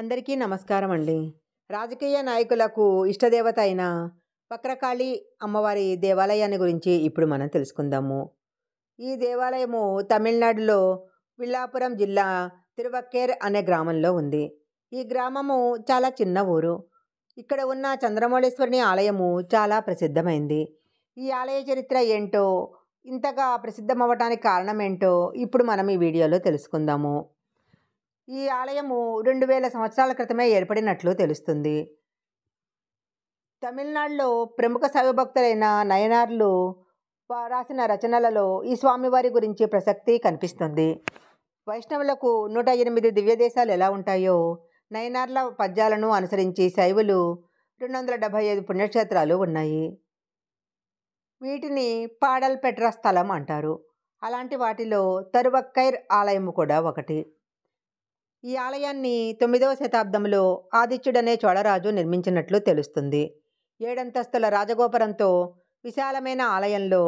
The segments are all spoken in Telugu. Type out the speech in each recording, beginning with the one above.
అందరికీ నమస్కారం అండి రాజకీయ నాయకులకు ఇష్టదేవత అయిన వక్రకాళి అమ్మవారి దేవాలయాన్ని గురించి ఇప్పుడు మనం తెలుసుకుందాము. ఈ దేవాలయము తమిళనాడులో విల్లాపురం జిల్లా తిరువక్కేర్ అనే గ్రామంలో ఉంది. ఈ గ్రామము చాలా చిన్న ఊరు. ఇక్కడ ఉన్న చంద్రమౌళేశ్వరిని ఆలయము చాలా ప్రసిద్ధమైంది. ఈ ఆలయ చరిత్ర ఏంటో ఇంతగా ప్రసిద్ధమవ్వటానికి కారణం ఏంటో ఇప్పుడు మనం ఈ వీడియోలో తెలుసుకుందాము. ఈ ఆలయము రెండు వేల సంవత్సరాల క్రితమే ఏర్పడినట్లు తెలుస్తుంది. తమిళనాడులో ప్రముఖ శైవభక్తులైన నయనార్లు రాసిన రచనలలో ఈ స్వామివారి గురించి ప్రసక్తి కనిపిస్తుంది. వైష్ణవులకు నూట ఎనిమిది దివ్య దేశాలు ఎలా ఉంటాయో నయనార్ల పద్యాలను అనుసరించి శైవులు రెండు వందల డెబ్భై ఐదు పుణ్యక్షేత్రాలు ఉన్నాయి. వీటిని పాడల్ పెట్ర స్థలం అంటారు. అలాంటి వాటిలో తరువక్కైర్ ఆలయము కూడా ఒకటి. ఈ ఆలయాన్ని తొమ్మిదవ శతాబ్దంలో ఆదిత్యుడనే చోళరాజు నిర్మించినట్లు తెలుస్తుంది. ఏడంతస్తుల రాజగోపురంతో విశాలమైన ఆలయంలో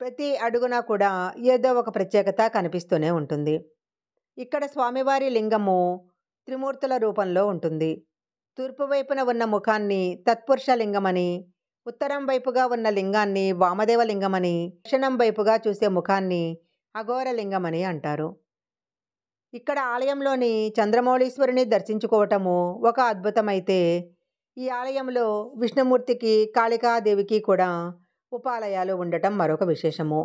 ప్రతి అడుగున కూడా ఏదో ఒక ప్రత్యేకత కనిపిస్తూనే ఉంటుంది. ఇక్కడ స్వామివారి లింగము త్రిమూర్తుల రూపంలో ఉంటుంది. తూర్పు వైపున ఉన్న ముఖాన్ని తత్పురుష లింగమని ఉత్తరం వైపుగా ఉన్న లింగాన్ని వామదేవ లింగమని దక్షిణం వైపుగా చూసే ముఖాన్ని అఘోర లింగమని అంటారు. ఇక్కడ ఆలయంలోని చంద్రమౌళీశ్వరుని దర్శించుకోవటము ఒక అద్భుతమైతే ఈ ఆలయంలో విష్ణుమూర్తికి కాళికాదేవికి కూడా ఉపాలయాలు ఉండటం మరొక విశేషము.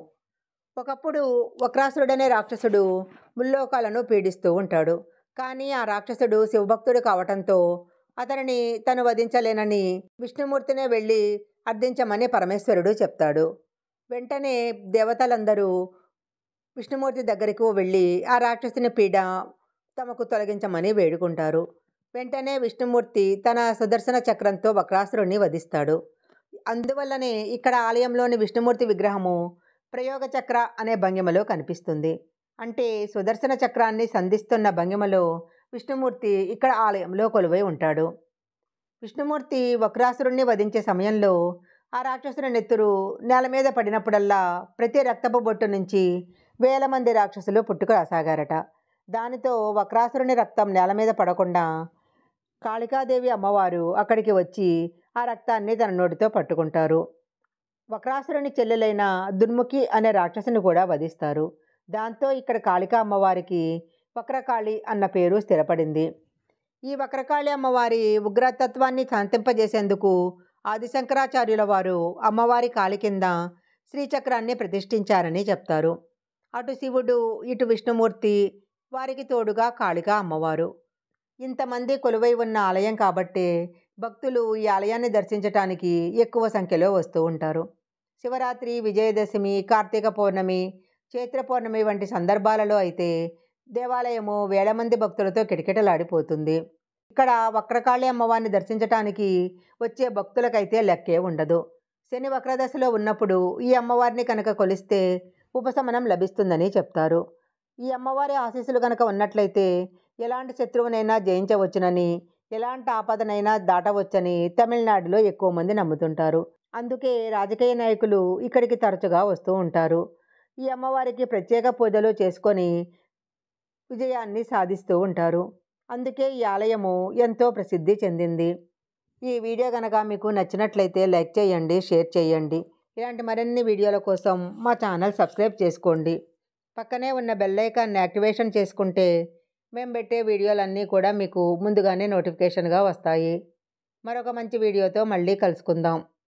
ఒకప్పుడు వక్రాసురుడనే రాక్షసుడు ముల్లోకాలను పీడిస్తూ ఉంటాడు. కానీ ఆ రాక్షసుడు శివభక్తుడు కావటంతో అతనిని తను వధించలేనని విష్ణుమూర్తినే వెళ్ళి అర్థించమని పరమేశ్వరుడు చెప్తాడు. వెంటనే దేవతలందరూ విష్ణుమూర్తి దగ్గరకు వెళ్ళి ఆ రాక్షసుని పీడ తమకు తొలగించమని వేడుకుంటారు. వెంటనే విష్ణుమూర్తి తన సుదర్శన చక్రంతో వక్రాసురుణ్ణి వధిస్తాడు. అందువల్లనే ఇక్కడ ఆలయంలోని విష్ణుమూర్తి విగ్రహము ప్రయోగ చక్ర అనే భంగిమలో కనిపిస్తుంది. అంటే సుదర్శన చక్రాన్ని సంధిస్తున్న భంగిమలో విష్ణుమూర్తి ఇక్కడ ఆలయంలో కొలువై ఉంటాడు. విష్ణుమూర్తి వక్రాసురుణ్ణి వధించే సమయంలో ఆ రాక్షసుని నెత్తురు నేల మీద పడినప్పుడల్లా ప్రతి రక్తపు బొట్టు నుంచి వేల మంది రాక్షసులు పుట్టుకురాసాగారట దానితో వక్రాసురుని రక్తం నేల మీద పడకుండా కాళికాదేవి అమ్మవారు అక్కడికి వచ్చి ఆ రక్తాన్ని తన నోటితో పట్టుకుంటారు. వక్రాసురుని చెల్లెలైన దుర్ముఖి అనే రాక్షసుని కూడా వధిస్తారు. దాంతో ఇక్కడ కాళికా అమ్మవారికి వక్రకాళి అన్న పేరు స్థిరపడింది. ఈ వక్రకాళి అమ్మవారి ఉగ్రతత్వాన్ని శాంతింపజేసేందుకు ఆదిశంకరాచార్యుల వారు అమ్మవారి కాలి కింద శ్రీచక్రాన్ని ప్రతిష్ఠించారని చెప్తారు. అటు శివుడు ఇటు విష్ణుమూర్తి వారికి తోడుగా కాళికా అమ్మవారు. ఇంతమంది కొలువై ఉన్న ఆలయం కాబట్టే భక్తులు ఈ ఆలయాన్ని దర్శించటానికి ఎక్కువ సంఖ్యలో వస్తూ ఉంటారు. శివరాత్రి విజయదశమి కార్తీక పౌర్ణమి చైత్ర పౌర్ణమి వంటి సందర్భాలలో అయితే దేవాలయము వేల మంది భక్తులతో కిటకిటలాడిపోతుంది. ఇక్కడ వక్రకాళి అమ్మవారిని దర్శించటానికి వచ్చే భక్తులకైతే లెక్కే ఉండదు. శని వక్రదశలో ఉన్నప్పుడు ఈ అమ్మవారిని కనుక కొలిస్తే ఉపశమనం లభిస్తుందని చెప్తారు. ఈ అమ్మవారి ఆశీస్సులు కనుక ఉన్నట్లయితే ఎలాంటి శత్రువునైనా జయించవచ్చునని ఎలాంటి ఆపదనైనా దాటవచ్చని తమిళనాడులో ఎక్కువ మంది నమ్ముతుంటారు. అందుకే రాజకీయ నాయకులు ఇక్కడికి తరచుగా వస్తూ ఉంటారు. ఈ అమ్మవారికి ప్రత్యేక పూజలు చేసుకొని విజయాన్ని సాధిస్తూ ఉంటారు. అందుకే ఈ ఆలయము ఎంతో ప్రసిద్ధి చెందింది. ఈ వీడియో కనుక మీకు నచ్చినట్లయితే లైక్ చేయండి షేర్ చేయండి. ఇలాంటి మరిన్ని వీడియోల కోసం మా ఛానల్ సబ్స్క్రైబ్ చేసుకోండి. పక్కనే ఉన్న బెల్ ఐకాన్ని యాక్టివేషన్ చేసుకుంటే మేము పెట్టే వీడియోలన్నీ కూడా మీకు ముందుగానే నోటిఫికేషన్గా వస్తాయి. మరొక మంచి వీడియోతో మళ్ళీ కలుసుకుందాం.